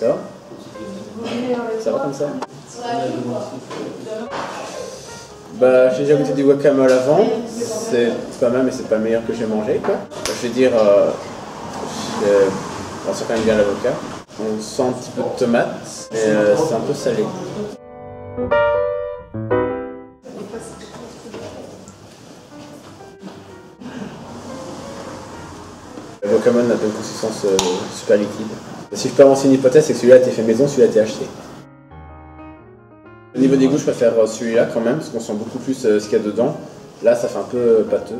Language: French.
Ça va comme ça Bah, j'ai déjà goûté du guacamole avant. C'est pas mal, mais c'est pas le meilleur que j'ai mangé, quoi. Je veux dire, euh, je- on sent quand même bien l'avocat. On sent un petit peu de tomate, et euh, c'est un peu salé. Le guacamole pas une consistance euh, super liquide. Si je peux avancer une hypothèse, c'est que celui-là a été fait maison, celui-là a été acheté. Au niveau des goûts, je préfère euh, celui-là quand même, parce qu'on sent beaucoup plus euh, ce qu'il y a dedans. Là, ça fait un peu euh, pâteux.